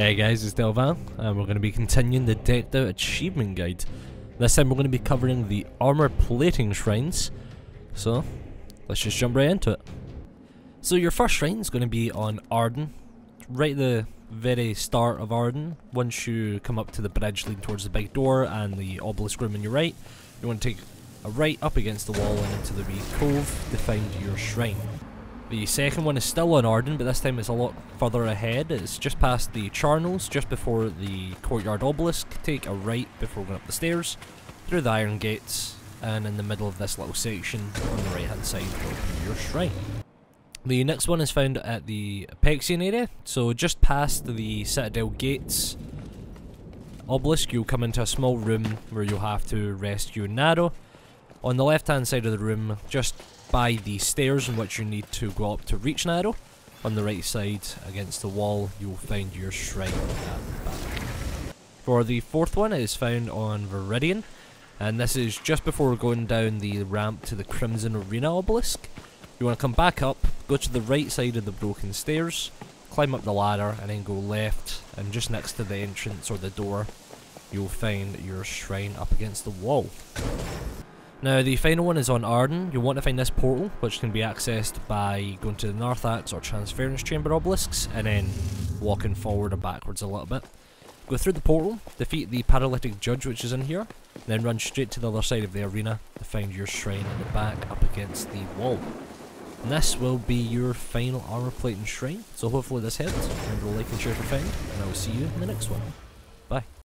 Hey guys, it's Delval, and we're going to be continuing the Decked Out Achievement Guide. This time we're going to be covering the Armor Plating Shrines, so let's just jump right into it. So your first shrine is going to be on Arden, right at the very start of Arden. Once you come up to the bridge leading towards the big door and the obelisk room on your right, you want to take a right up against the wall and into the wee cove to find your shrine. The second one is still on Arden, but this time it's a lot further ahead. It's just past the Charnels, just before the Courtyard Obelisk. Take a right before going up the stairs, through the Iron Gates, and in the middle of this little section on the right hand side be your shrine. The next one is found at the Apexian area, so just past the Citadel Gates obelisk you'll come into a small room where you'll have to rescue Naro. On the left hand side of the room, just by the stairs in which you need to go up to reach Naro. On the right side, against the wall, you'll find your shrine. For the fourth one, it is found on Viridian, and this is just before going down the ramp to the Crimson Arena obelisk. You want to come back up, go to the right side of the broken stairs, climb up the ladder, and then go left, and just next to the entrance or the door, you'll find your shrine up against the wall. Now the final one is on Arden. You'll want to find this portal, which can be accessed by going to the Narthex or Transference Chamber obelisks, and then walking forward or backwards a little bit. Go through the portal, defeat the paralytic judge which is in here, then run straight to the other side of the arena to find your shrine in the back up against the wall. And this will be your final armor plate and shrine, so hopefully this helped. Remember to like and share for fun, and I will see you in the next one.